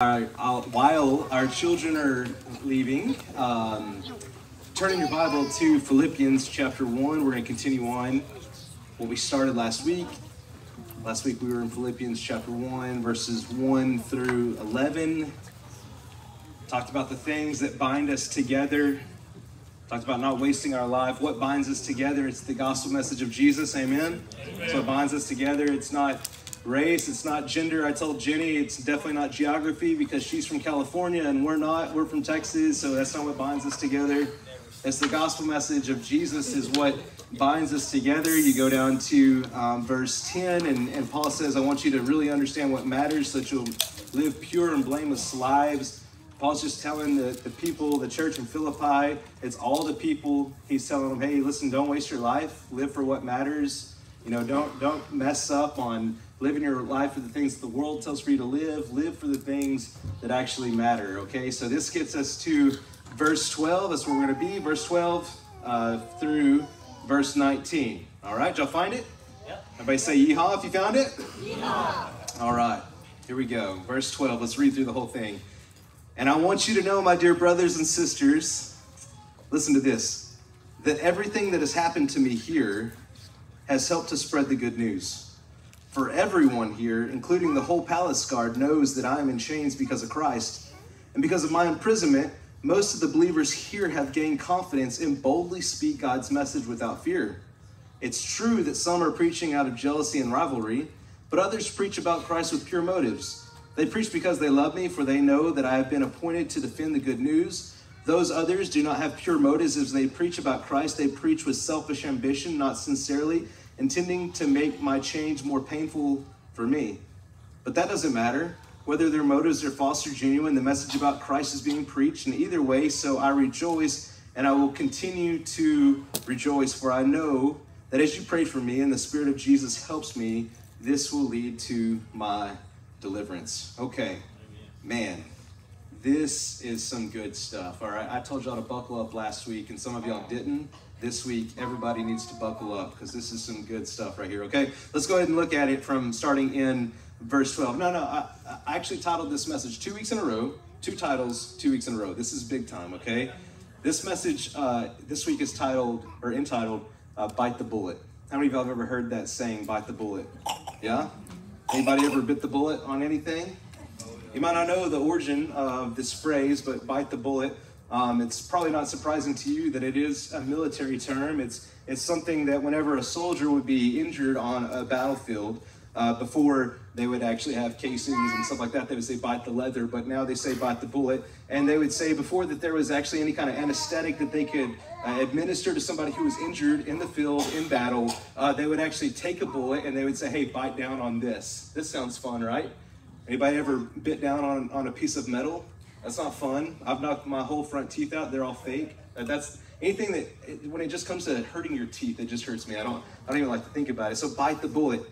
Uh, while our children are leaving, um, turning your Bible to Philippians chapter 1. We're going to continue on what we started last week. Last week we were in Philippians chapter 1, verses 1 through 11. Talked about the things that bind us together. Talked about not wasting our life. What binds us together? It's the gospel message of Jesus. Amen. Amen. So it binds us together. It's not race, it's not gender. I told Jenny it's definitely not geography because she's from California and we're not. We're from Texas, so that's not what binds us together. It's the gospel message of Jesus is what binds us together. You go down to um, verse 10, and, and Paul says, I want you to really understand what matters so that you'll live pure and blameless lives. Paul's just telling the, the people, the church in Philippi, it's all the people. He's telling them, hey, listen, don't waste your life. Live for what matters. You know, don't don't mess up on living your life for the things that the world tells for you to live. Live for the things that actually matter. Okay, so this gets us to verse 12. That's where we're going to be. Verse 12 uh, through verse 19. All right, y'all find it? Yep. Everybody say yeehaw if you found it? Yeehaw. All right, here we go. Verse 12. Let's read through the whole thing. And I want you to know, my dear brothers and sisters, listen to this, that everything that has happened to me here has helped to spread the good news. For everyone here, including the whole palace guard, knows that I am in chains because of Christ. And because of my imprisonment, most of the believers here have gained confidence and boldly speak God's message without fear. It's true that some are preaching out of jealousy and rivalry, but others preach about Christ with pure motives. They preach because they love me, for they know that I have been appointed to defend the good news. Those others do not have pure motives as they preach about Christ. They preach with selfish ambition, not sincerely, intending to make my change more painful for me. But that doesn't matter. Whether their motives are false or genuine, the message about Christ is being preached in either way, so I rejoice and I will continue to rejoice, for I know that as you pray for me and the Spirit of Jesus helps me, this will lead to my deliverance. Okay, man, this is some good stuff. All right, I told y'all to buckle up last week, and some of y'all didn't this week, everybody needs to buckle up because this is some good stuff right here. Okay, let's go ahead and look at it from starting in verse 12. No, no, I, I actually titled this message two weeks in a row, two titles, two weeks in a row. This is big time, okay? This message uh, this week is titled or entitled uh, Bite the Bullet. How many of y'all have ever heard that saying, bite the bullet? Yeah? Anybody ever bit the bullet on anything? You might not know the origin of this phrase, but bite the bullet um, it's probably not surprising to you that it is a military term. It's, it's something that whenever a soldier would be injured on a battlefield, uh, before they would actually have casings and stuff like that, they would say bite the leather, but now they say bite the bullet. And they would say before that there was actually any kind of anesthetic that they could uh, administer to somebody who was injured in the field, in battle, uh, they would actually take a bullet and they would say, hey, bite down on this. This sounds fun, right? Anybody ever bit down on, on a piece of metal? That's not fun. I've knocked my whole front teeth out. They're all fake. That's anything that when it just comes to hurting your teeth, it just hurts me. I don't I don't even like to think about it. So bite the bullet.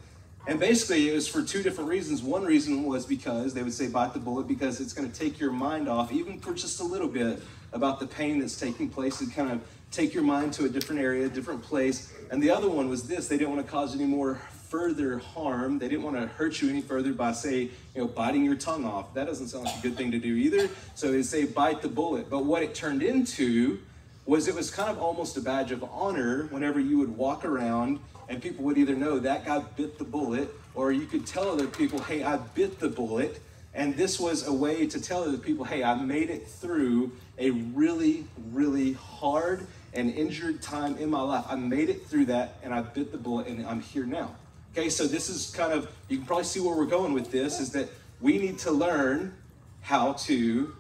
And basically, it was for two different reasons. One reason was because they would say bite the bullet because it's going to take your mind off, even for just a little bit, about the pain that's taking place and kind of take your mind to a different area, a different place. And the other one was this they didn't want to cause any more further harm. They didn't want to hurt you any further by, say, you know, biting your tongue off. That doesn't sound like a good thing to do either. So they say bite the bullet. But what it turned into was it was kind of almost a badge of honor whenever you would walk around and people would either know that guy bit the bullet or you could tell other people, hey, I bit the bullet. And this was a way to tell other people, hey, I made it through a really, really hard and injured time in my life. I made it through that and I bit the bullet and I'm here now. Okay, so this is kind of, you can probably see where we're going with this, is that we need to learn how to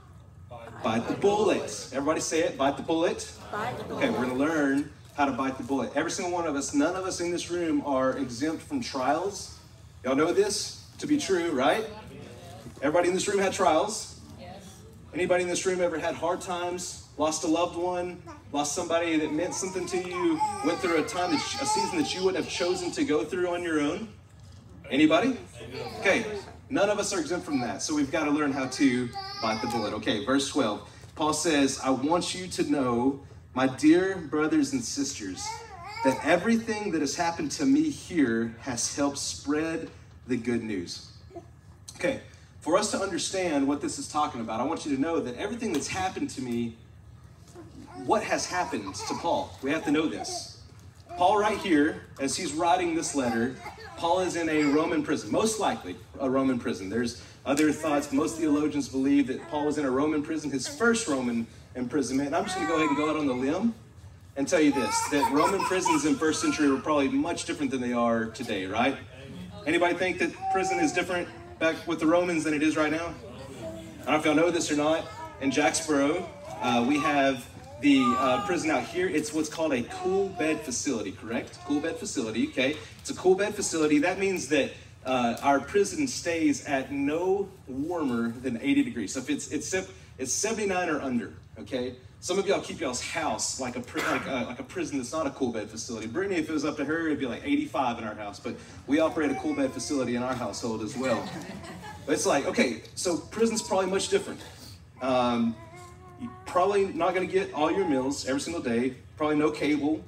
bite the bullet. Everybody say it, bite the bullet. Bite the bullet. Okay, we're gonna learn how to bite the bullet. Every single one of us, none of us in this room are exempt from trials. Y'all know this to be true, right? Everybody in this room had trials. Anybody in this room ever had hard times, lost a loved one, lost somebody that meant something to you, went through a time, a season that you wouldn't have chosen to go through on your own? Anybody? Okay, none of us are exempt from that. So we've got to learn how to bite the bullet. Okay, verse 12. Paul says, I want you to know, my dear brothers and sisters, that everything that has happened to me here has helped spread the good news. Okay, for us to understand what this is talking about, I want you to know that everything that's happened to me, what has happened to Paul? We have to know this. Paul, right here, as he's writing this letter, Paul is in a Roman prison, most likely a Roman prison. There's other thoughts. Most theologians believe that Paul was in a Roman prison, his first Roman imprisonment. And I'm just going to go ahead and go out on the limb and tell you this that Roman prisons in first century were probably much different than they are today, right? Anybody think that prison is different back with the Romans than it is right now? I don't know if y'all know this or not. In Jacksboro, uh, we have the uh, prison out here. It's what's called a cool bed facility, correct? Cool bed facility, okay? It's a cool bed facility. That means that uh, our prison stays at no warmer than 80 degrees. So if it's, it's, it's 79 or under, okay? Some of y'all keep y'all's house like a, like, a, like a prison that's not a cool bed facility. Brittany, if it was up to her, it'd be like 85 in our house, but we operate a cool bed facility in our household as well. But it's like, okay, so prison's probably much different. Um, probably not going to get all your meals every single day. Probably no cable.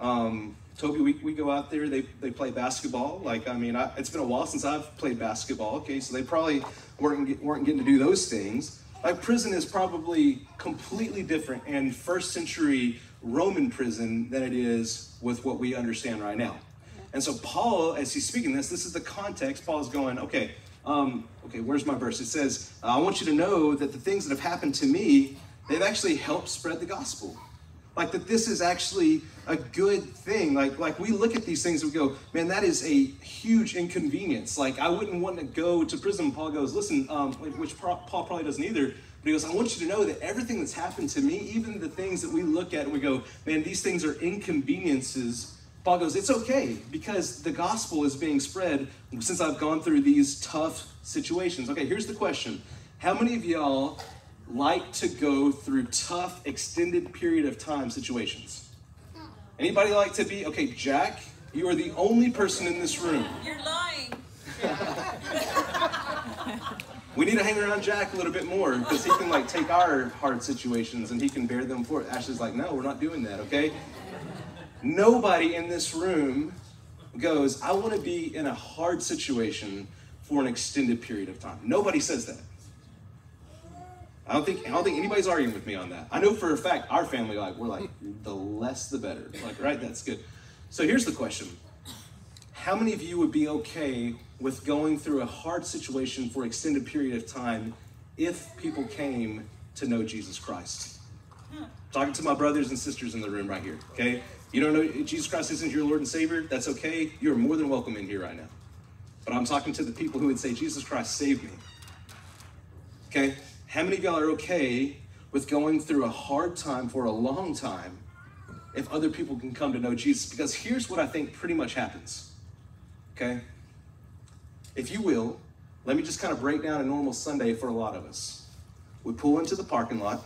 Um, Toby, we, we go out there, they, they play basketball. Like, I mean, I, it's been a while since I've played basketball, okay? So they probably weren't, weren't getting to do those things. Like, prison is probably completely different in first century Roman prison than it is with what we understand right now. And so, Paul, as he's speaking this, this is the context. Paul's going, okay, um, okay, where's my verse? It says, I want you to know that the things that have happened to me, they've actually helped spread the gospel. Like that this is actually a good thing. Like, like we look at these things and we go, man, that is a huge inconvenience. Like I wouldn't want to go to prison. Paul goes, listen, um, which Paul probably doesn't either. But he goes, I want you to know that everything that's happened to me, even the things that we look at and we go, man, these things are inconveniences. Paul goes, it's okay because the gospel is being spread since I've gone through these tough situations. Okay, here's the question. How many of y'all like to go through tough, extended period of time situations? Anybody like to be, okay, Jack, you are the only person in this room. You're lying. we need to hang around Jack a little bit more because he can like take our hard situations and he can bear them for it. Ashley's like, no, we're not doing that, okay? Nobody in this room goes, I want to be in a hard situation for an extended period of time. Nobody says that. I don't think I don't think anybody's arguing with me on that. I know for a fact our family like we're like the less the better. Like right, that's good. So here's the question: How many of you would be okay with going through a hard situation for extended period of time if people came to know Jesus Christ? Talking to my brothers and sisters in the room right here. Okay, you don't know Jesus Christ isn't your Lord and Savior. That's okay. You're more than welcome in here right now. But I'm talking to the people who would say, Jesus Christ, save me. Okay? How many of y'all are okay with going through a hard time for a long time if other people can come to know Jesus? Because here's what I think pretty much happens. Okay? If you will, let me just kind of break down a normal Sunday for a lot of us. We pull into the parking lot.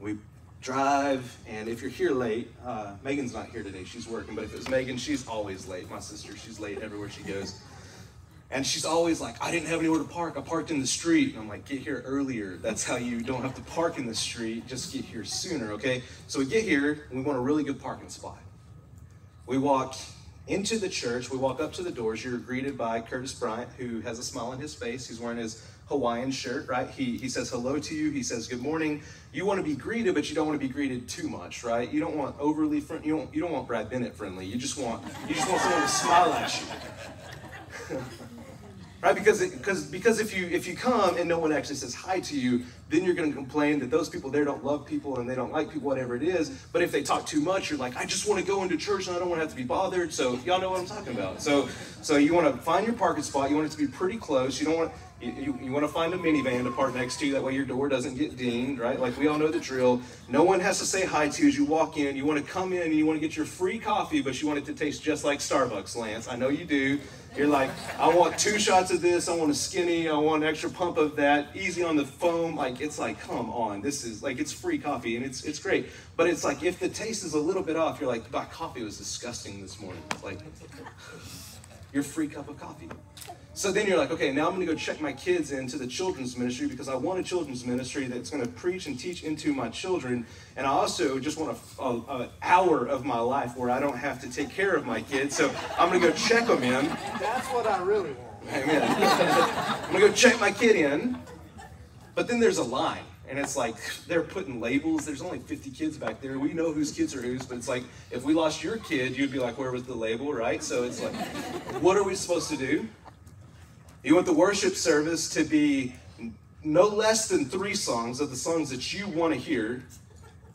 We drive, and if you're here late, uh, Megan's not here today, she's working, but if it was Megan, she's always late. My sister, she's late everywhere she goes. And she's always like, I didn't have anywhere to park. I parked in the street. And I'm like, get here earlier. That's how you don't have to park in the street. Just get here sooner, okay? So we get here, and we want a really good parking spot. We walk into the church. We walk up to the doors. You're greeted by Curtis Bryant, who has a smile on his face. He's wearing his Hawaiian shirt, right? He, he says hello to you. He says good morning. You want to be greeted, but you don't want to be greeted too much, right? You don't want overly friendly. You don't, you don't want Brad Bennett friendly. You just want you just want someone to smile at you. right? Because because because if you if you come and no one actually says hi to you, then you're going to complain that those people there don't love people and they don't like people, whatever it is. But if they talk too much, you're like, I just want to go into church and I don't want to have to be bothered. So y'all know what I'm talking about. So so you want to find your parking spot. You want it to be pretty close. You don't want you, you, want to find a minivan to park next to you. That way your door doesn't get dinged, right? Like we all know the drill. No one has to say hi to you as you walk in. You want to come in and you want to get your free coffee, but you want it to taste just like Starbucks, Lance. I know you do. You're like, I want two shots of this. I want a skinny. I want an extra pump of that. Easy on the foam. Like it's like, come on. This is like it's free coffee and it's it's great. But it's like if the taste is a little bit off, you're like, my coffee was disgusting this morning. It's like your free cup of coffee. So then you're like, okay, now I'm going to go check my kids into the children's ministry because I want a children's ministry that's going to preach and teach into my children. And I also just want an hour of my life where I don't have to take care of my kids. So I'm going to go check them in. That's what I really want. Amen. I'm gonna go check my kid in. But then there's a line, and it's like they're putting labels. There's only 50 kids back there. We know whose kids are whose, but it's like if we lost your kid, you'd be like, where was the label, right? So it's like, what are we supposed to do? You want the worship service to be no less than three songs of the songs that you want to hear.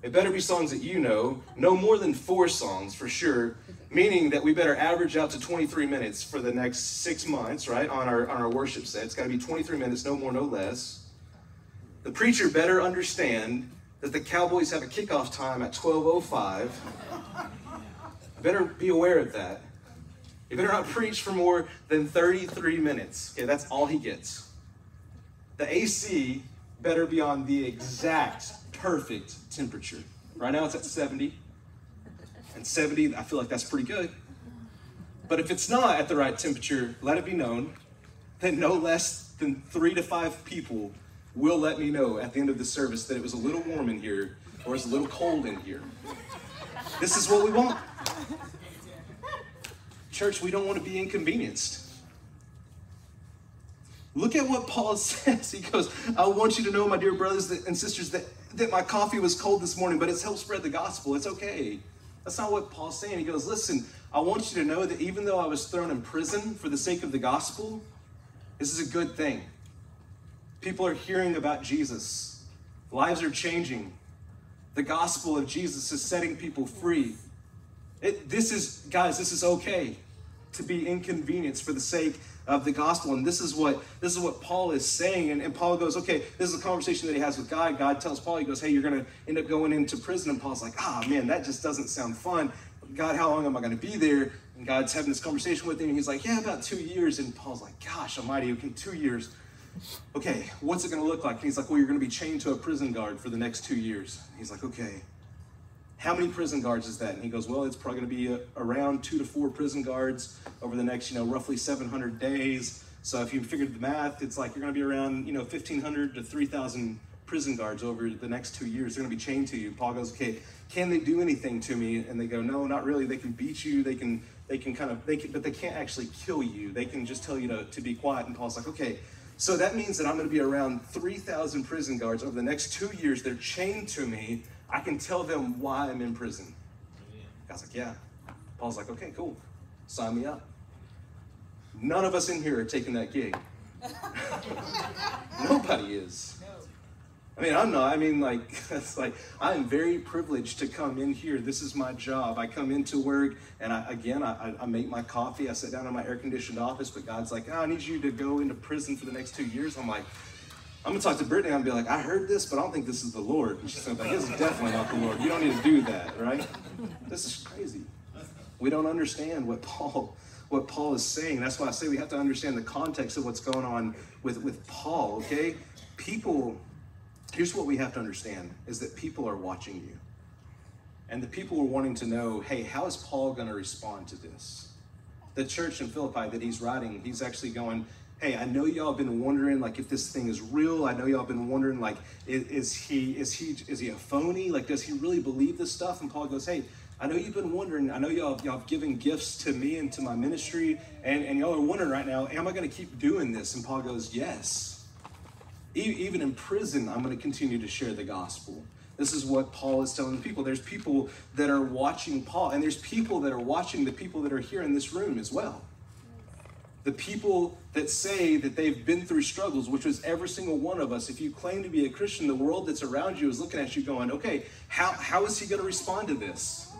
It better be songs that you know, no more than four songs for sure, meaning that we better average out to 23 minutes for the next six months, right, on our, on our worship set. It's got to be 23 minutes, no more, no less. The preacher better understand that the Cowboys have a kickoff time at 12.05. Better be aware of that. You better not preach for more than 33 minutes. Okay, that's all he gets. The AC better be on the exact perfect temperature. Right now it's at 70. And 70, I feel like that's pretty good. But if it's not at the right temperature, let it be known that no less than three to five people will let me know at the end of the service that it was a little warm in here or it's a little cold in here. This is what we want. Church, we don't want to be inconvenienced. Look at what Paul says. He goes, I want you to know, my dear brothers and sisters, that, that my coffee was cold this morning, but it's helped spread the gospel. It's okay. That's not what Paul's saying. He goes, Listen, I want you to know that even though I was thrown in prison for the sake of the gospel, this is a good thing. People are hearing about Jesus, lives are changing. The gospel of Jesus is setting people free. It, this is, guys, this is okay to be inconvenienced for the sake of the gospel. And this is what this is what Paul is saying. And, and Paul goes, okay, this is a conversation that he has with God. God tells Paul, he goes, hey, you're gonna end up going into prison. And Paul's like, ah man, that just doesn't sound fun. God, how long am I gonna be there? And God's having this conversation with him, and he's like, yeah, about two years. And Paul's like, gosh almighty, okay, two years. Okay, what's it gonna look like? And he's like, well, you're gonna be chained to a prison guard for the next two years. And he's like, okay, how many prison guards is that? And he goes, well, it's probably going to be a, around two to four prison guards over the next, you know, roughly 700 days. So if you figured the math, it's like you're going to be around, you know, 1,500 to 3,000 prison guards over the next two years. They're going to be chained to you. Paul goes, okay, can they do anything to me? And they go, no, not really. They can beat you. They can, they can kind of, they can, but they can't actually kill you. They can just tell you to, to be quiet. And Paul's like, okay, so that means that I'm going to be around 3,000 prison guards over the next two years. They're chained to me I can tell them why I'm in prison. God's like, yeah. Paul's like, okay, cool. Sign me up. None of us in here are taking that gig. Nobody is. I mean, I'm not. I mean, like, it's like I'm very privileged to come in here. This is my job. I come into work, and I, again, I, I make my coffee. I sit down in my air-conditioned office. But God's like, oh, I need you to go into prison for the next two years. I'm like, I'm gonna talk to Brittany and be like, I heard this, but I don't think this is the Lord. And she's like, this is definitely not the Lord. You don't need to do that, right? This is crazy. We don't understand what Paul what Paul is saying. That's why I say we have to understand the context of what's going on with, with Paul, okay? People, here's what we have to understand is that people are watching you. And the people are wanting to know, hey, how is Paul gonna respond to this? The church in Philippi that he's writing, he's actually going, hey, I know y'all been wondering like if this thing is real. I know y'all been wondering like is, is, he is he is he a phony? Like does he really believe this stuff? And Paul goes, hey, I know you've been wondering. I know y'all y'all have given gifts to me and to my ministry, and and y'all are wondering right now, am I going to keep doing this? And Paul goes, yes. even in prison, I'm going to continue to share the gospel. This is what Paul is telling the people. There's people that are watching Paul, and there's people that are watching the people that are here in this room as well the people that say that they've been through struggles, which was every single one of us. If you claim to be a Christian, the world that's around you is looking at you going, okay, how, how is he going to respond to this?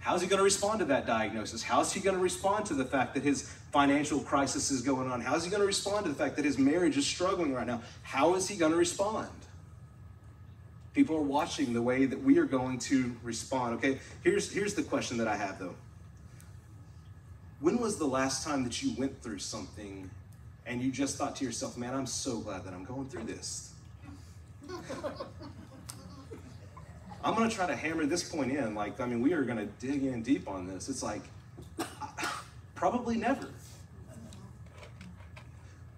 How's he going to respond to that diagnosis? How's he going to respond to the fact that his financial crisis is going on? How's he going to respond to the fact that his marriage is struggling right now? How is he going to respond? People are watching the way that we are going to respond. Okay, here's, here's the question that I have though. When was the last time that you went through something and you just thought to yourself, man, I'm so glad that I'm going through this? I'm going to try to hammer this point in. Like, I mean, we are going to dig in deep on this. It's like, probably never.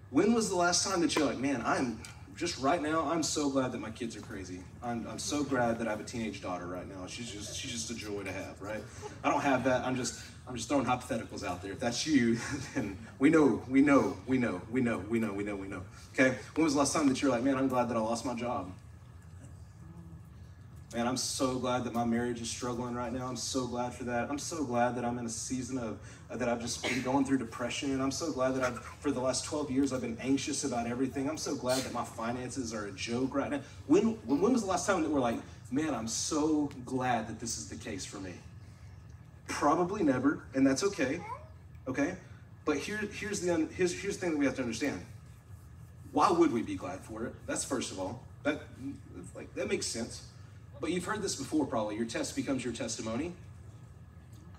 When was the last time that you're like, man, I'm just right now, I'm so glad that my kids are crazy. I'm, I'm so glad that I have a teenage daughter right now. She's just she's just a joy to have, right? I don't have that. I'm just I'm just throwing hypotheticals out there. If that's you, then we know, we know, we know, we know, we know, we know, we know. Okay? When was the last time that you're like, man, I'm glad that I lost my job? Man, I'm so glad that my marriage is struggling right now. I'm so glad for that. I'm so glad that I'm in a season of uh, that I've just been going through depression. And I'm so glad that I've for the last 12 years I've been anxious about everything. I'm so glad that my finances are a joke right now. When when, when was the last time that we're like, man, I'm so glad that this is the case for me? Probably never, and that's okay. Okay? But here, here's the here's, here's the thing that we have to understand. Why would we be glad for it? That's first of all. That like that makes sense. But you've heard this before, probably. Your test becomes your testimony.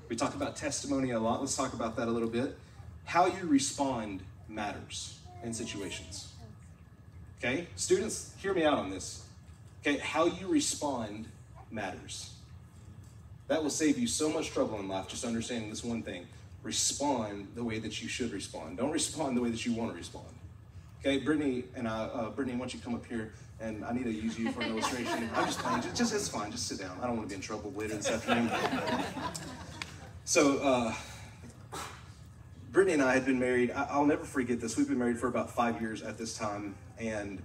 We talk about testimony a lot. Let's talk about that a little bit. How you respond matters in situations. Okay? Students, hear me out on this. Okay? How you respond matters. That will save you so much trouble in life, just understanding this one thing. Respond the way that you should respond. Don't respond the way that you want to respond. Okay, Brittany and I, uh, Brittany, why don't you come up here and I need to use you for an illustration. I'm just playing, just, just, it's fine, just sit down. I don't want to be in trouble later this afternoon. so, uh, Brittany and I had been married, I, will never forget this. We've been married for about five years at this time, and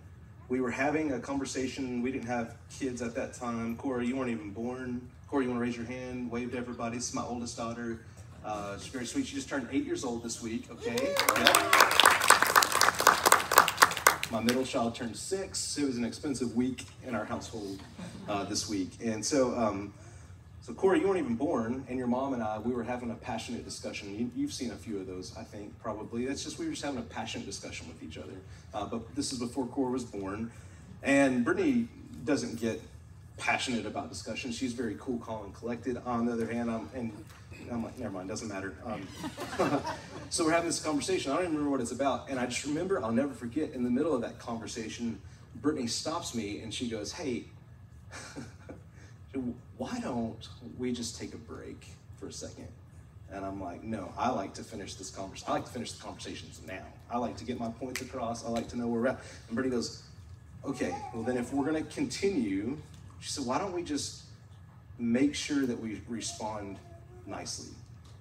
we were having a conversation. We didn't have kids at that time. Cora, you weren't even born. Cora, you want to raise your hand? Wave to everybody. This is my oldest daughter. Uh, she's very sweet. She just turned eight years old this week, okay? Yeah. My middle child turned six. It was an expensive week in our household uh, this week. And so, um, so Cora, you weren't even born, and your mom and I, we were having a passionate discussion. You, have seen a few of those, I think, probably. That's just we were just having a passionate discussion with each other. Uh, but this is before Cora was born. And Brittany doesn't get passionate about discussion. She's very cool, calm, and collected. On the other hand, I'm, and I'm like, never mind, doesn't matter. Um, so we're having this conversation. I don't even remember what it's about. And I just remember, I'll never forget, in the middle of that conversation, Brittany stops me and she goes, hey, why don't we just take a break for a second? And I'm like, no, I like to finish this conversation. I like to finish the conversations now. I like to get my points across. I like to know where we're at. And Brittany goes, okay, well then if we're gonna continue, she said, why don't we just make sure that we respond nicely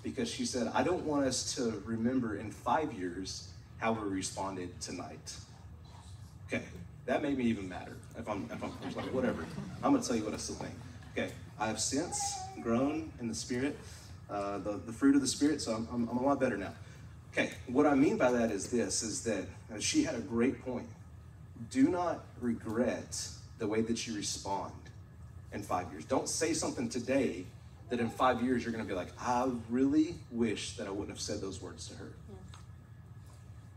because she said, I don't want us to remember in five years how we responded tonight. Okay, that made me even matter. If I'm, if I'm, like, whatever. I'm to tell you what I still think. Okay, I have since grown in the Spirit, uh, the, the fruit of the Spirit, so I'm, I'm, I'm a lot better now. Okay, what I mean by that is this, is that uh, she had a great point. Do not regret the way that you respond in five years. Don't say something today that in five years you're going to be like, I really wish that I wouldn't have said those words to her.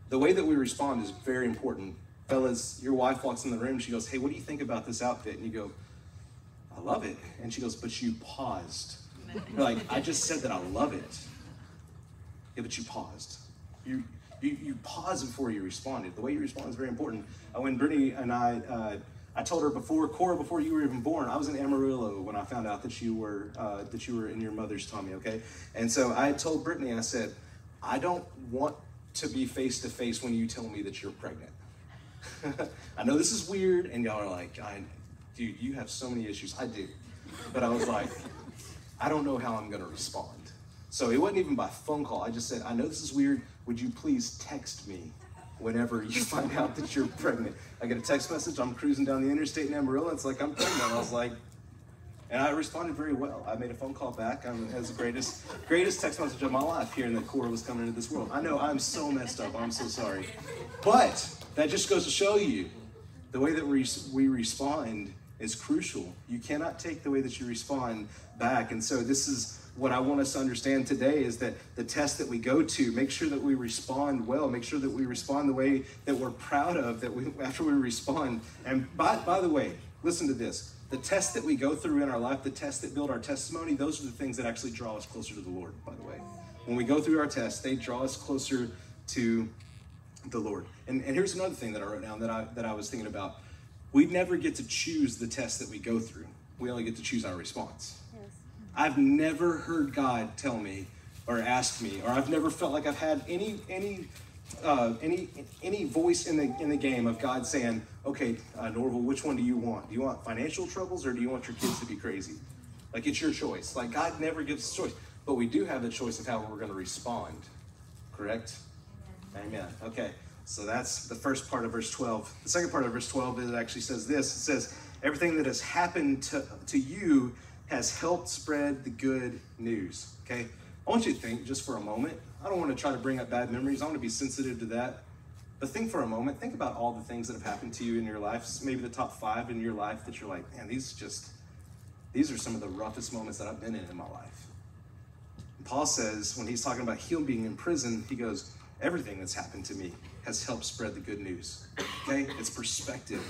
The way that we respond is very important. Fellas, your wife walks in the room, she goes, Hey, what do you think about this outfit? And you go, I love it. And she goes, But you paused. Like, I just said that I love it. Yeah, but you paused. You, you, you paused before you responded. The way you respond is very important. Uh, when Brittany and I, uh, I told her before, Cora, before you were even born, I was in Amarillo when I found out that you were uh, that you were in your mother's tummy. Okay, and so I told Brittany, I said, I don't want to be face to face when you tell me that you're pregnant. I know this is weird, and y'all are like, I, dude, you have so many issues. I do, but I was like, I don't know how I'm gonna respond. So it wasn't even by phone call. I just said, I know this is weird. Would you please text me whenever you find out that you're pregnant. I get a text message, I'm cruising down the interstate in Amarillo, it's like, I'm pregnant. I was like, and I responded very well. I made a phone call back. I it was the greatest, greatest text message of my life hearing that Cora was coming into this world. I know I'm so messed up. I'm so sorry. But that just goes to show you the way that we, we respond is crucial. You cannot take the way that you respond back. And so this is what I want us to understand today is that the test that we go to, make sure that we respond well, make sure that we respond the way that we're proud of, that we after we respond. And by, by the way, listen to this. The tests that we go through in our life, the tests that build our testimony, those are the things that actually draw us closer to the Lord, by the way. When we go through our tests, they draw us closer to the Lord. And, and here's another thing that I wrote down that I, that I was thinking about. We never get to choose the test that we go through. We only get to choose our response. I've never heard God tell me or ask me, or I've never felt like I've had any any uh, any any voice in the in the game of God saying, "Okay, uh, Norval, which one do you want? Do you want financial troubles or do you want your kids to be crazy?" Like it's your choice. Like God never gives us choice, but we do have the choice of how we're going to respond. Correct? Amen. Okay. So that's the first part of verse 12. The second part of verse 12 is it actually says this. It says, "Everything that has happened to, to you has helped spread the good news." Okay? I want you to think just for a moment. I don't want to try to bring up bad memories. I want to be sensitive to that. But think for a moment. Think about all the things that have happened to you in your life. Maybe the top five in your life that you're like, man, these just, these are some of the roughest moments that I've been in in my life. And Paul says, when he's talking about him being in prison, he goes, everything that's happened to me has helped spread the good news. Okay? It's perspective.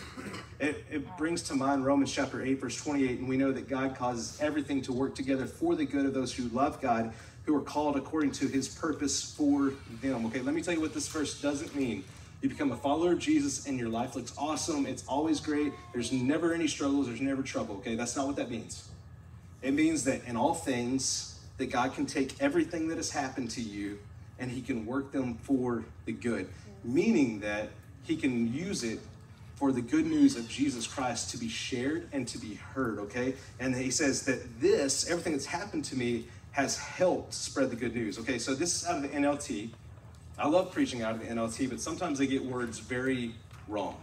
It, it, brings to mind Romans chapter 8, verse 28, and we know that God causes everything to work together for the good of those who love God who are called according to his purpose for them. Okay, let me tell you what this verse doesn't mean. You become a follower of Jesus and your life looks awesome. It's always great. There's never any struggles, there's never trouble. Okay, that's not what that means. It means that in all things, that God can take everything that has happened to you and he can work them for the good. Meaning that he can use it for the good news of Jesus Christ to be shared and to be heard, okay? And he says that this, everything that's happened to me, has helped spread the good news. Okay, so this is out of the NLT. I love preaching out of the NLT, but sometimes they get words very wrong.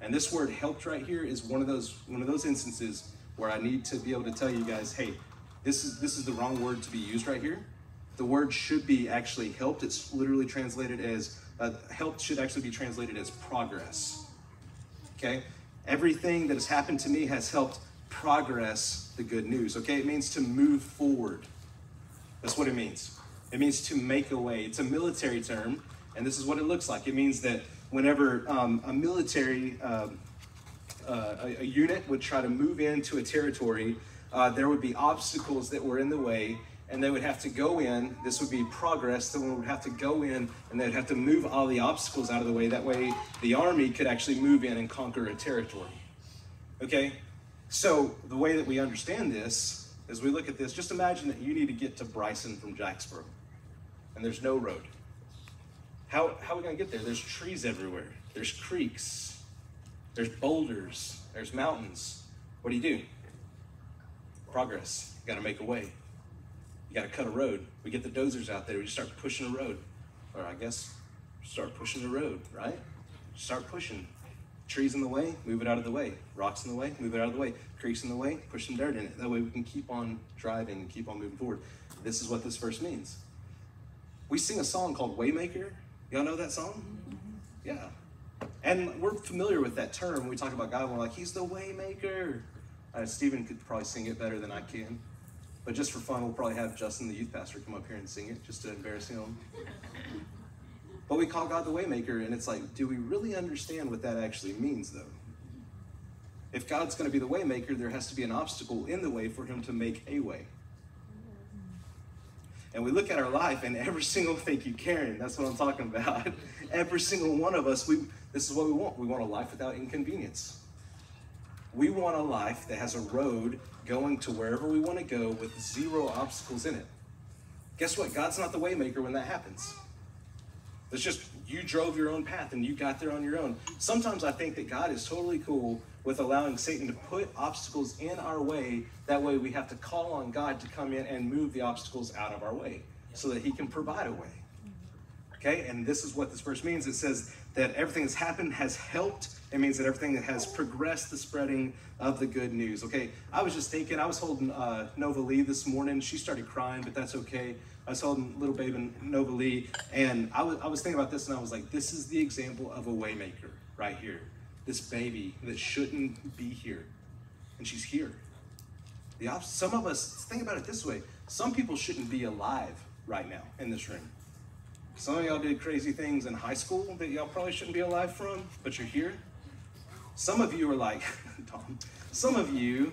And this word helped right here is one of those one of those instances where I need to be able to tell you guys, hey, this is this is the wrong word to be used right here. The word should be actually helped. It's literally translated as uh, helped should actually be translated as progress. Okay, everything that has happened to me has helped progress the good news. Okay, it means to move forward. That's what it means. It means to make a way. It's a military term, and this is what it looks like. It means that whenever um, a military um, uh, a, a, unit would try to move into a territory, uh, there would be obstacles that were in the way, and they would have to go in. This would be progress. Someone would have to go in, and they'd have to move all the obstacles out of the way. That way, the army could actually move in and conquer a territory. Okay, so the way that we understand this, as we look at this, just imagine that you need to get to Bryson from Jacksboro, and there's no road. How, how are we going to get there? There's trees everywhere. There's creeks. There's boulders. There's mountains. What do you do? Progress. Got to make a way. You got to cut a road. We get the dozers out there. We start pushing a road. Or I guess start pushing the road, right? Start pushing. Trees in the way, move it out of the way. Rocks in the way, move it out of the way. Creeks in the way, push some dirt in it. That way we can keep on driving and keep on moving forward. This is what this verse means. We sing a song called Waymaker. Y'all know that song? Yeah. And we're familiar with that term when we talk about God. We're like, He's the Waymaker. Uh, Stephen could probably sing it better than I can. But just for fun, we'll probably have Justin, the youth pastor, come up here and sing it just to embarrass him. But we call God the waymaker, and it's like, do we really understand what that actually means, though? If God's going to be the waymaker, there has to be an obstacle in the way for him to make a way. And we look at our life, and every single thank you, Karen. That's what I'm talking about. every single one of us, we this is what we want. We want a life without inconvenience. We want a life that has a road going to wherever we want to go with zero obstacles in it. Guess what? God's not the waymaker when that happens. It's just you drove your own path and you got there on your own. Sometimes I think that God is totally cool with allowing Satan to put obstacles in our way. That way we have to call on God to come in and move the obstacles out of our way so that he can provide a way. Mm-hmm. Okay, and this is what this verse means. It says that everything that's happened has helped. It means that everything that has progressed the spreading of the good news. Okay, I was just thinking, I was holding uh, Nova Lee this morning. She started crying, but that's okay. I was holding little baby Nova Lee, and I was, I was thinking about this, and I was like, this is the example of a waymaker right here. This baby that shouldn't be here, and she's here. The op- some of us think about it this way: some people shouldn't be alive right now in this room. Some of y'all did crazy things in high school that y'all probably shouldn't be alive from, but you're here. Some of you are like, Tom. Some of you,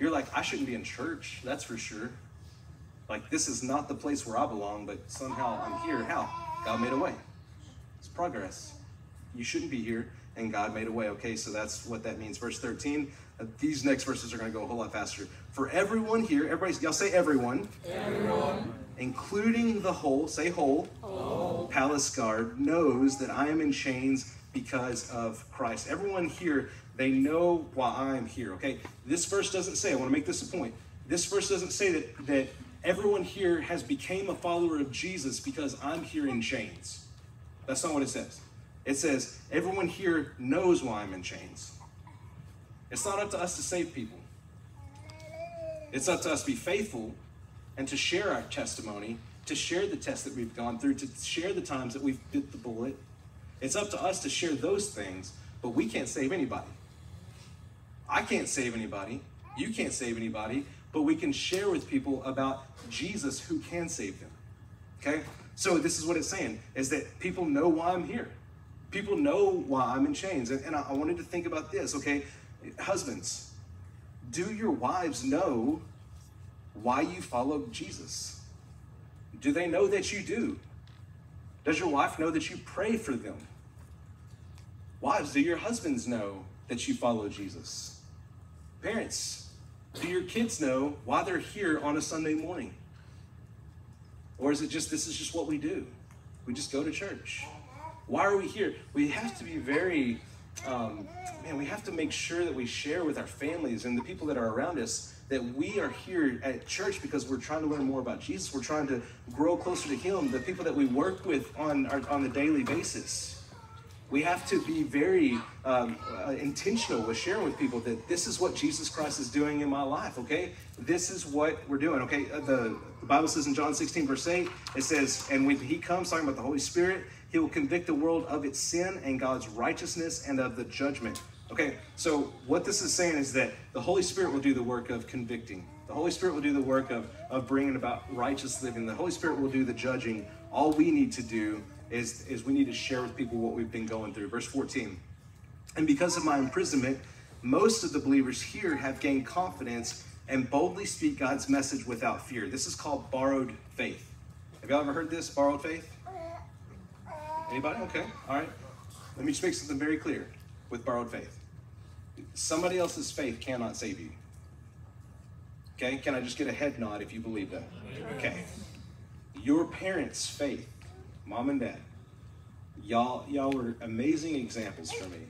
you're like, I shouldn't be in church. That's for sure. Like, this is not the place where I belong, but somehow I'm here. How? God made a way. It's progress. You shouldn't be here, and God made a way. Okay, so that's what that means. Verse 13. Uh, these next verses are going to go a whole lot faster. For everyone here, everybody, y'all say everyone. Everyone. Including the whole, say whole. Whole palace guard knows that I am in chains because of Christ. Everyone here, they know why I'm here, okay? This verse doesn't say, I want to make this a point. This verse doesn't say that, that everyone here has became a follower of Jesus because I'm here in chains. That's not what it says. It says, everyone here knows why I'm in chains. It's not up to us to save people. It's up to us to be faithful and to share our testimony, to share the test that we've gone through, to share the times that we've bit the bullet. It's up to us to share those things, but we can't save anybody. I can't save anybody. You can't save anybody, but we can share with people about Jesus who can save them. Okay? So this is what it's saying is that people know why I'm here. People know why I'm in chains. And, and I, I wanted to think about this, okay? Husbands, do your wives know why you follow Jesus? Do they know that you do? Does your wife know that you pray for them? Wives, do your husbands know that you follow Jesus? Parents, do your kids know why they're here on a Sunday morning? Or is it just this is just what we do? We just go to church. Why are we here? We have to be very, um, man, we have to make sure that we share with our families and the people that are around us that we are here at church because we're trying to learn more about Jesus. We're trying to grow closer to Him, the people that we work with on, our, on a daily basis. We have to be very um, uh, intentional with sharing with people that this is what Jesus Christ is doing in my life, okay? This is what we're doing, okay? Uh, the, the Bible says in John 16, verse 8, it says, And when He comes, talking about the Holy Spirit, He will convict the world of its sin and God's righteousness and of the judgment. Okay, so what this is saying is that the Holy Spirit will do the work of convicting. The Holy Spirit will do the work of, of bringing about righteous living. The Holy Spirit will do the judging. All we need to do is, is we need to share with people what we've been going through. Verse 14. And because of my imprisonment, most of the believers here have gained confidence and boldly speak God's message without fear. This is called borrowed faith. Have y'all ever heard this, borrowed faith? Anybody? Okay, all right. Let me just make something very clear with borrowed faith. Somebody else's faith cannot save you. Okay, can I just get a head nod if you believe that? Okay. Your parents' faith mom and dad, y'all, y'all were amazing examples for me.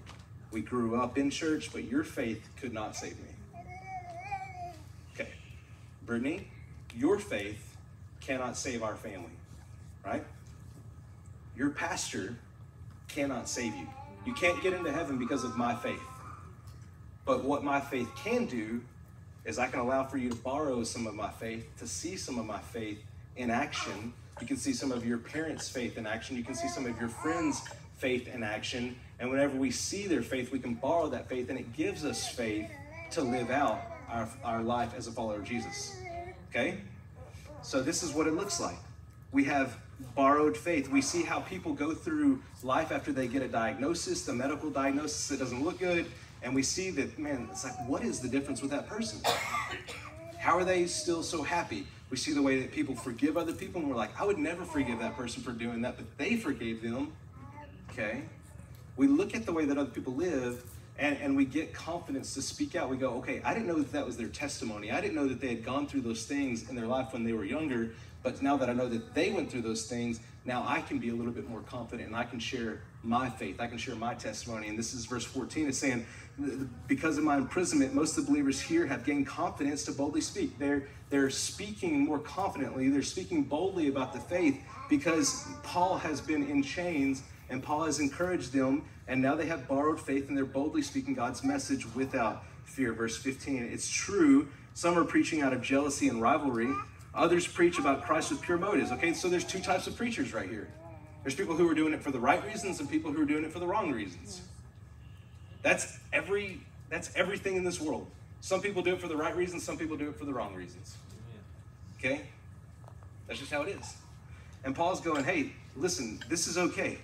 We grew up in church, but your faith could not save me. Okay. Brittany, your faith cannot save our family, right? Your pastor cannot save you. You can't get into heaven because of my faith. But what my faith can do is I can allow for you to borrow some of my faith, to see some of my faith in action, you can see some of your parents' faith in action. You can see some of your friends' faith in action. And whenever we see their faith, we can borrow that faith, and it gives us faith to live out our, our life as a follower of Jesus. Okay? So, this is what it looks like. We have borrowed faith. We see how people go through life after they get a diagnosis, the medical diagnosis that doesn't look good, and we see that, man, it's like, what is the difference with that person? How are they still so happy? We see the way that people forgive other people, and we're like, I would never forgive that person for doing that, but they forgave them. Okay? We look at the way that other people live, and, and we get confidence to speak out. We go, okay, I didn't know that that was their testimony. I didn't know that they had gone through those things in their life when they were younger, but now that I know that they went through those things, now I can be a little bit more confident and I can share my faith. I can share my testimony. And this is verse 14. It's saying, because of my imprisonment, most of the believers here have gained confidence to boldly speak. They're, they're speaking more confidently. They're speaking boldly about the faith because Paul has been in chains and Paul has encouraged them. And now they have borrowed faith and they're boldly speaking God's message without fear. Verse 15. It's true. Some are preaching out of jealousy and rivalry. Others preach about Christ with pure motives. Okay, so there's two types of preachers right here. There's people who are doing it for the right reasons and people who are doing it for the wrong reasons. That's every that's everything in this world. Some people do it for the right reasons, some people do it for the wrong reasons. Okay? That's just how it is. And Paul's going, hey, listen, this is okay.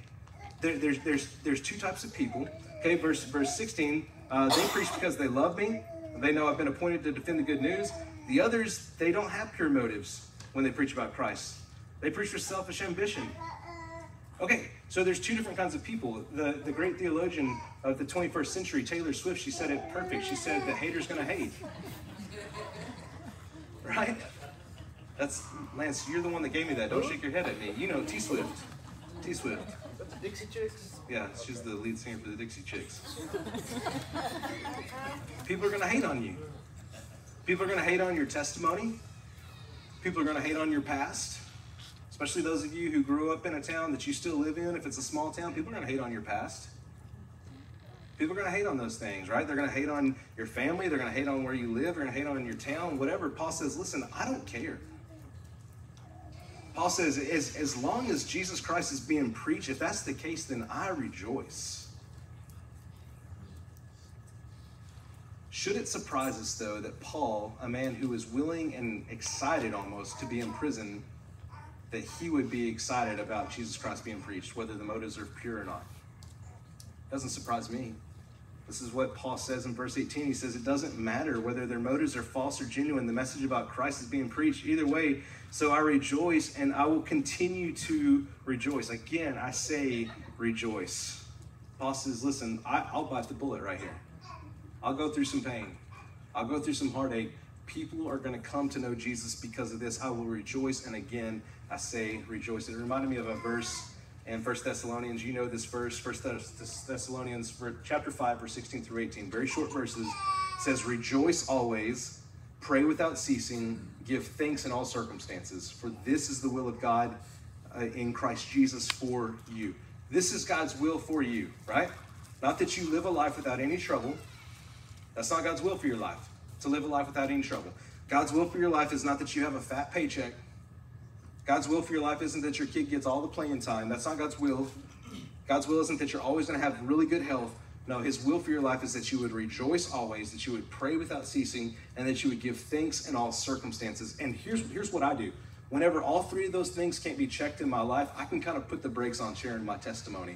There, there's, there's, there's two types of people. Okay, verse, verse 16, uh, they preach because they love me. They know I've been appointed to defend the good news. The others, they don't have pure motives when they preach about Christ. They preach for selfish ambition. Okay, so there's two different kinds of people. The, the great theologian of the 21st century, Taylor Swift, she said it perfect. She said the hater's gonna hate. Right? That's Lance, you're the one that gave me that. Don't shake your head at me. You know, T Swift. T Swift. The Dixie Chicks. Yeah, she's the lead singer for the Dixie Chicks. People are going to hate on you. People are going to hate on your testimony. People are going to hate on your past. Especially those of you who grew up in a town that you still live in. If it's a small town, people are going to hate on your past. People are going to hate on those things, right? They're going to hate on your family. They're going to hate on where you live. They're going to hate on your town, whatever. Paul says, listen, I don't care. Paul says, as, as long as Jesus Christ is being preached, if that's the case, then I rejoice. Should it surprise us, though, that Paul, a man who is willing and excited almost to be in prison, that he would be excited about Jesus Christ being preached, whether the motives are pure or not? Doesn't surprise me. This is what Paul says in verse 18. He says, It doesn't matter whether their motives are false or genuine. The message about Christ is being preached. Either way, so I rejoice and I will continue to rejoice. Again, I say rejoice. Paul says, Listen, I, will bite the bullet right here. I'll go through some pain, I'll go through some heartache. People are going to come to know Jesus because of this. I will rejoice. And again, I say rejoice. It reminded me of a verse in First Thessalonians. You know this verse, First Thessalonians, chapter five, verse sixteen through eighteen. Very short verses. It says, "Rejoice always, pray without ceasing, give thanks in all circumstances, for this is the will of God uh, in Christ Jesus for you." This is God's will for you, right? Not that you live a life without any trouble. That's not God's will for your life. To live a life without any trouble. God's will for your life is not that you have a fat paycheck God's will for your life isn't that your kid gets all the playing time. That's not God's will. God's will isn't that you're always going to have really good health. No, His will for your life is that you would rejoice always, that you would pray without ceasing, and that you would give thanks in all circumstances. And here's, here's what I do. Whenever all three of those things can't be checked in my life, I can kind of put the brakes on sharing my testimony.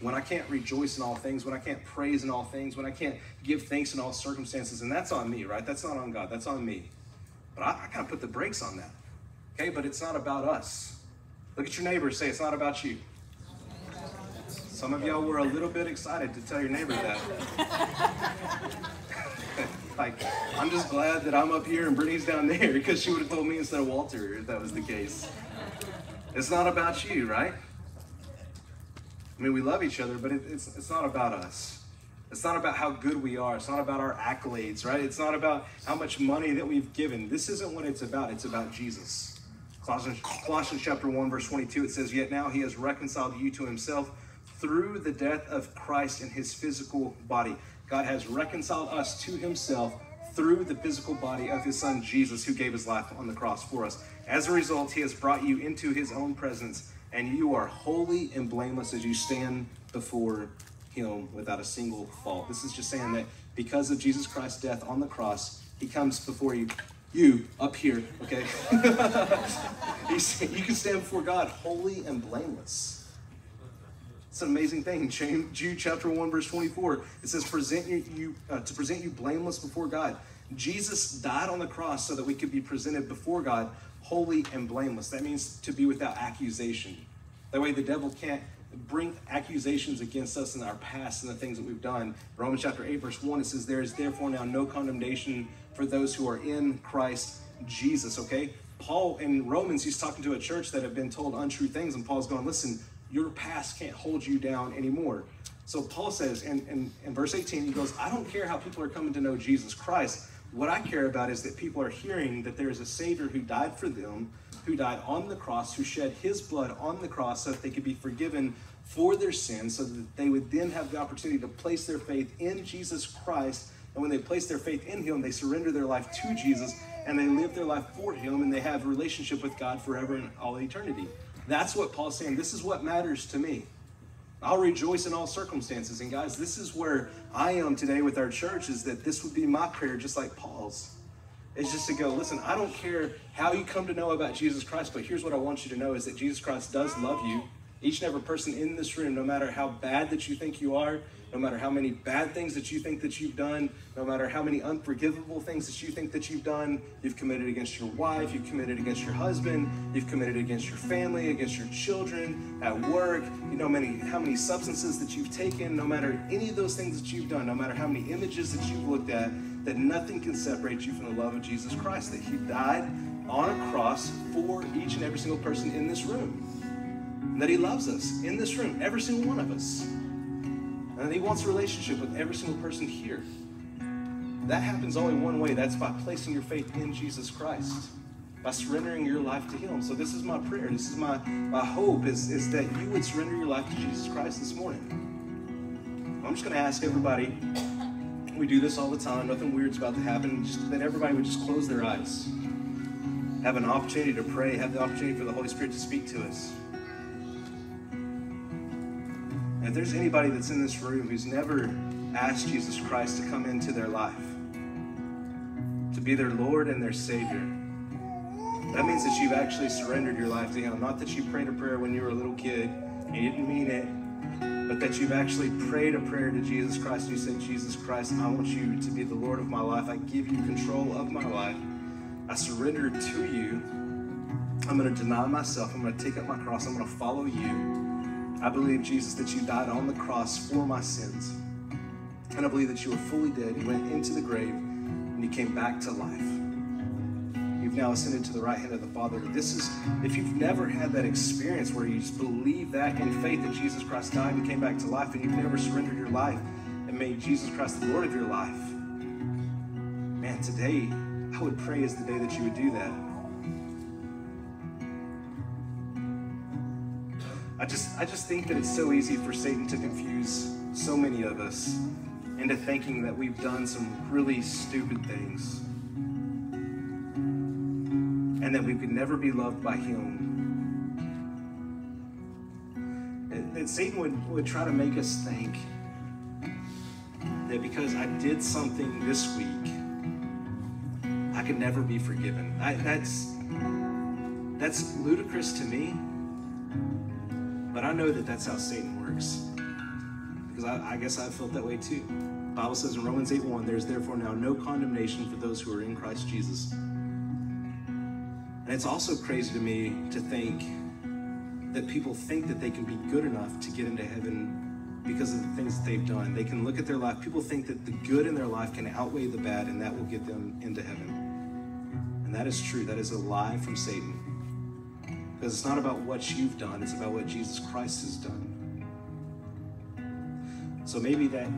When I can't rejoice in all things, when I can't praise in all things, when I can't give thanks in all circumstances, and that's on me, right? That's not on God, that's on me. But I, I kind of put the brakes on that. Okay, but it's not about us. Look at your neighbor, say it's not about you. Some of y'all were a little bit excited to tell your neighbor that. like, I'm just glad that I'm up here and Brittany's down there because she would have told me instead of Walter if that was the case. It's not about you, right? I mean, we love each other, but it, it's, it's not about us. It's not about how good we are. It's not about our accolades, right? It's not about how much money that we've given. This isn't what it's about. It's about Jesus. Colossians, Colossians chapter 1, verse 22, it says, Yet now he has reconciled you to himself through the death of Christ in his physical body. God has reconciled us to himself through the physical body of his son Jesus, who gave his life on the cross for us. As a result, he has brought you into his own presence, and you are holy and blameless as you stand before him without a single fault. This is just saying that because of Jesus Christ's death on the cross, he comes before you you up here, okay? you can stand before God holy and blameless. It's an amazing thing. Jude chapter 1, verse 24. It says, present you, uh, to present you blameless before God. Jesus died on the cross so that we could be presented before God holy and blameless. That means to be without accusation. That way the devil can't bring accusations against us in our past and the things that we've done. Romans chapter 8, verse 1, it says, There is therefore now no condemnation for those who are in Christ Jesus, okay? Paul in Romans, he's talking to a church that have been told untrue things, and Paul's going, Listen, your past can't hold you down anymore. So Paul says in, in, in verse 18, he goes, I don't care how people are coming to know Jesus Christ. What I care about is that people are hearing that there is a Savior who died for them, who died on the cross, who shed his blood on the cross so that they could be forgiven for their sins, so that they would then have the opportunity to place their faith in Jesus Christ. And when they place their faith in him, they surrender their life to Jesus and they live their life for him and they have a relationship with God forever and all eternity. That's what Paul's saying. This is what matters to me. I'll rejoice in all circumstances. And guys, this is where I am today with our church is that this would be my prayer, just like Paul's. It's just to go, listen, I don't care how you come to know about Jesus Christ, but here's what I want you to know is that Jesus Christ does love you. Each and every person in this room, no matter how bad that you think you are, no matter how many bad things that you think that you've done, no matter how many unforgivable things that you think that you've done, you've committed against your wife, you've committed against your husband, you've committed against your family, against your children, at work, you know many how many substances that you've taken, no matter any of those things that you've done, no matter how many images that you've looked at, that nothing can separate you from the love of Jesus Christ, that He died on a cross for each and every single person in this room. and that He loves us in this room, every single one of us, and He wants a relationship with every single person here. That happens only one way that's by placing your faith in Jesus Christ, by surrendering your life to Him. So, this is my prayer. This is my, my hope is, is that you would surrender your life to Jesus Christ this morning. I'm just going to ask everybody, we do this all the time, nothing weird's about to happen, just that everybody would just close their eyes. Have an opportunity to pray, have the opportunity for the Holy Spirit to speak to us. If there's anybody that's in this room who's never asked Jesus Christ to come into their life, to be their Lord and their Savior, that means that you've actually surrendered your life to Him. Not that you prayed a prayer when you were a little kid and you didn't mean it, but that you've actually prayed a prayer to Jesus Christ. You said, Jesus Christ, I want you to be the Lord of my life. I give you control of my life. I surrender to you. I'm going to deny myself. I'm going to take up my cross. I'm going to follow you. I believe, Jesus, that you died on the cross for my sins. And I believe that you were fully dead. You went into the grave and you came back to life. You've now ascended to the right hand of the Father. This is, if you've never had that experience where you just believe that in faith that Jesus Christ died and came back to life, and you've never surrendered your life and made Jesus Christ the Lord of your life, man, today I would pray is the day that you would do that. I just, I just think that it's so easy for Satan to confuse so many of us into thinking that we've done some really stupid things and that we could never be loved by him. And, and Satan would, would try to make us think that because I did something this week, I could never be forgiven. I, that's that's ludicrous to me, but I know that that's how Satan works. Because I, I guess I felt that way too. The Bible says in Romans 8 1, there's therefore now no condemnation for those who are in Christ Jesus. And it's also crazy to me to think that people think that they can be good enough to get into heaven because of the things that they've done. They can look at their life, people think that the good in their life can outweigh the bad, and that will get them into heaven. And that is true. That is a lie from Satan. Because it's not about what you've done, it's about what Jesus Christ has done. So maybe that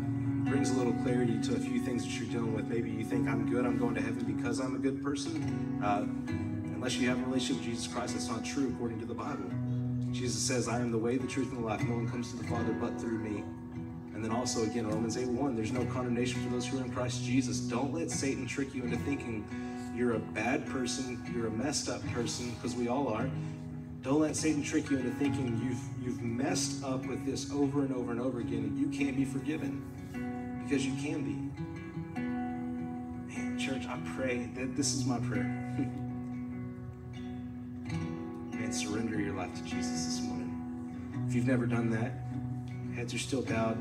brings a little clarity to a few things that you're dealing with. Maybe you think I'm good, I'm going to heaven because I'm a good person. Uh, unless you have a relationship with Jesus Christ, that's not true according to the Bible. Jesus says, I am the way, the truth, and the life. No one comes to the Father but through me. And then also, again, Romans 8 1, there's no condemnation for those who are in Christ Jesus. Don't let Satan trick you into thinking you're a bad person, you're a messed up person, because we all are. Don't let Satan trick you into thinking you've you've messed up with this over and over and over again and you can't be forgiven. Because you can be. Man, church, I pray that this is my prayer. Man, surrender your life to Jesus this morning. If you've never done that, heads are still bowed,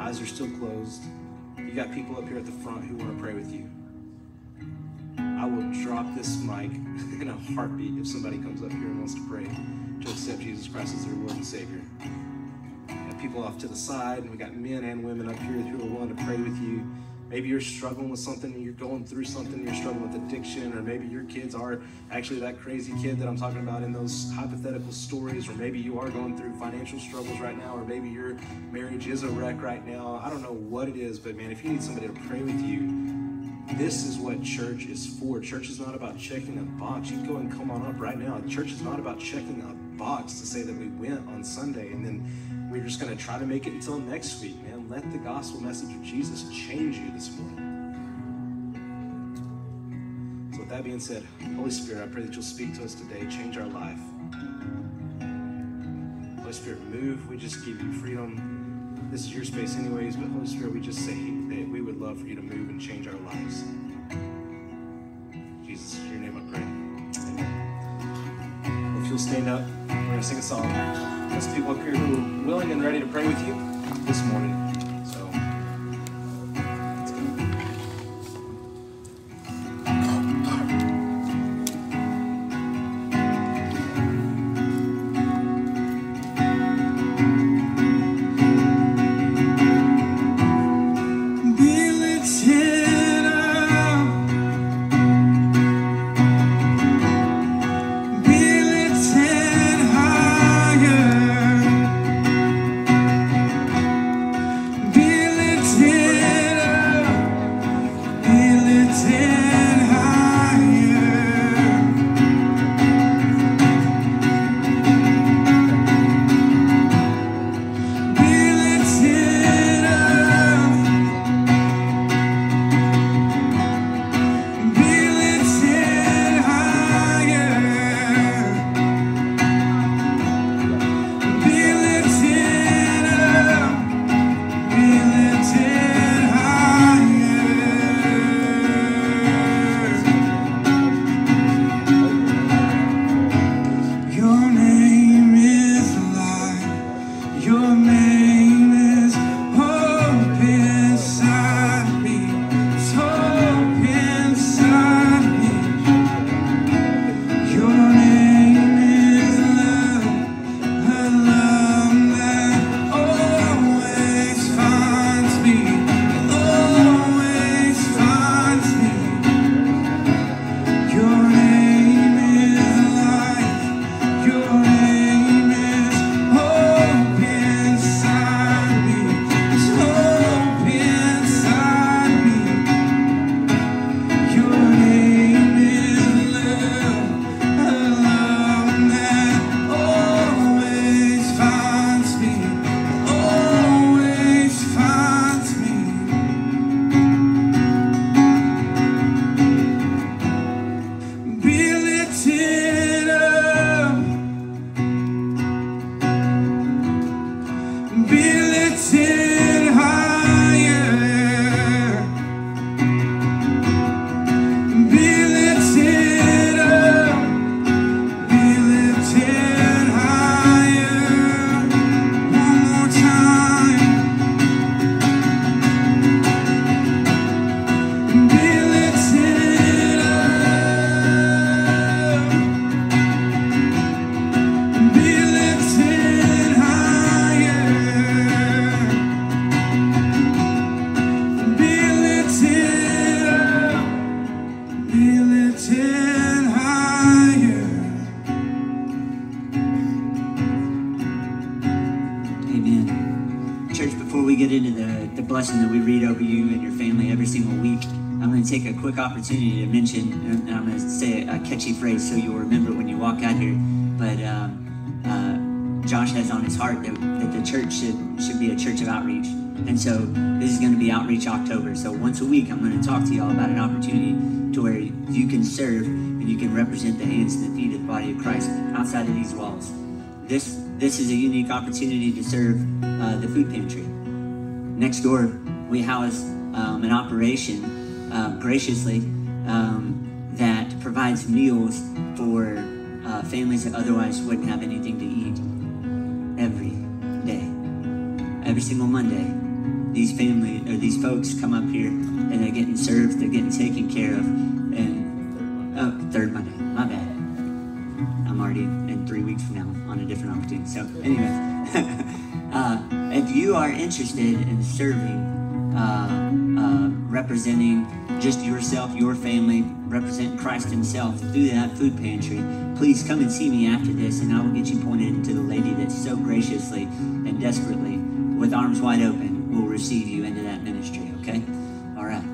eyes are still closed. You got people up here at the front who want to pray with you. I will drop this mic in a heartbeat if somebody comes up here and wants to pray to accept Jesus Christ as their Lord and Savior. We got people off to the side, and we got men and women up here who are willing to pray with you. Maybe you're struggling with something, you're going through something, you're struggling with addiction, or maybe your kids are actually that crazy kid that I'm talking about in those hypothetical stories, or maybe you are going through financial struggles right now, or maybe your marriage is a wreck right now. I don't know what it is, but man, if you need somebody to pray with you, this is what church is for. Church is not about checking a box. You go and come on up right now. Church is not about checking a box to say that we went on Sunday and then we're just going to try to make it until next week, man. Let the gospel message of Jesus change you this morning. So, with that being said, Holy Spirit, I pray that you'll speak to us today, change our life. Holy Spirit, move. We just give you freedom this is your space anyways, but Holy Spirit, we just say we would love for you to move and change our lives. Jesus, in your name I pray. Amen. If you'll stand up, we're going to sing a song. There's people up here who are willing and ready to pray with you this morning. Catchy phrase so you'll remember when you walk out here. But um, uh, Josh has on his heart that, that the church should, should be a church of outreach. And so this is going to be Outreach October. So once a week, I'm going to talk to y'all about an opportunity to where you can serve and you can represent the hands and the feet of the body of Christ outside of these walls. This this is a unique opportunity to serve uh, the food pantry. Next door, we house um, an operation uh, graciously um, that provides meals for uh, families that otherwise wouldn't have anything to eat every day. Every single Monday, these family or these folks come up here and they're getting served, they're getting taken care of, and oh, third Monday, my bad. I'm already in three weeks from now on a different opportunity. So, anyway, uh, if you are interested in serving, uh, representing just yourself, your family, represent Christ Himself through that food pantry, please come and see me after this, and I will get you pointed to the lady that so graciously and desperately, with arms wide open, will receive you into that ministry. Okay? All right.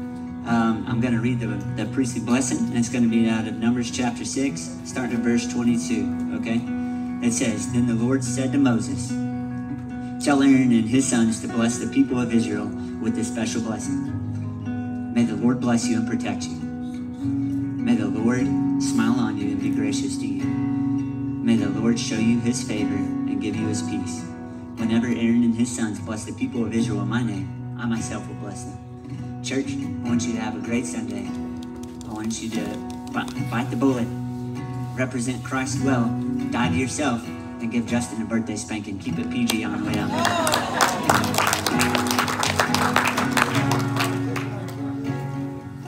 Um, I'm going to read the, the priestly blessing, and it's going to be out of Numbers chapter 6, starting at verse 22. Okay? It says, Then the Lord said to Moses, Tell Aaron and his sons to bless the people of Israel with this special blessing. May the Lord bless you and protect you. May the Lord smile on you and be gracious to you. May the Lord show you his favor and give you his peace. Whenever Aaron and his sons bless the people of Israel in my name, I myself will bless them. Church, I want you to have a great Sunday. I want you to bite the bullet, represent Christ well, die to yourself, and give Justin a birthday spanking. And keep it PG on the way out.